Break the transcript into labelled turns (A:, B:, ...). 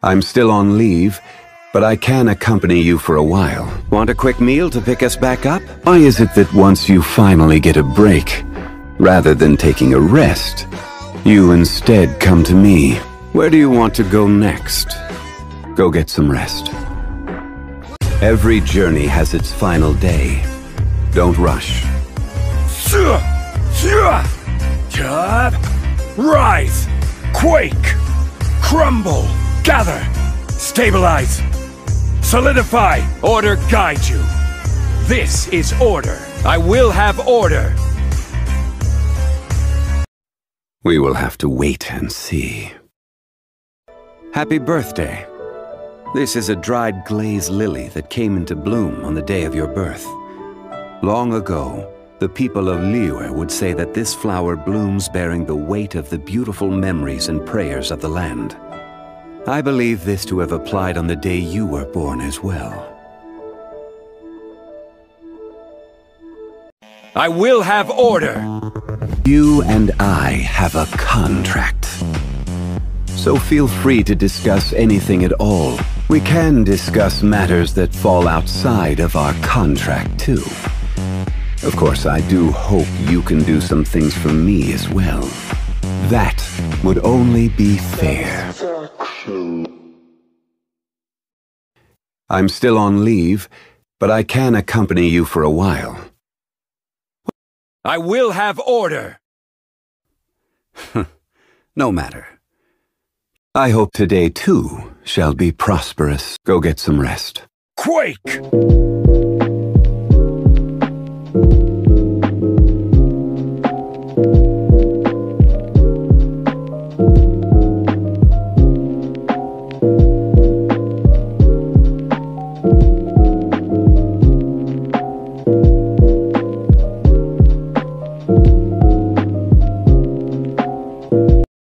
A: I'm still on leave, but I can accompany you for a while. Want a quick meal to pick us back up? Why is it that once you finally get a break, rather than taking a rest, you instead come to me? Where do you want to go next? Go get some rest. Every journey has its final day. Don't rush.
B: Rise! Quake! Crumble! Gather! Stabilize! Solidify! Order guide you! This is order! I will have order!
A: We will have to wait and see. Happy birthday. This is a dried glaze lily that came into bloom on the day of your birth. Long ago, the people of Liyue would say that this flower blooms bearing the weight of the beautiful memories and prayers of the land. I believe this to have applied on the day you were born as well.
B: I will have order!
A: You and I have a contract. So feel free to discuss anything at all. We can discuss matters that fall outside of our contract, too. Of course, I do hope you can do some things for me as well. That would only be fair. I'm still on leave, but I can accompany you for a while.
B: I will have order!
A: no matter. I hope today, too, shall be prosperous. Go get some rest.
B: Quake!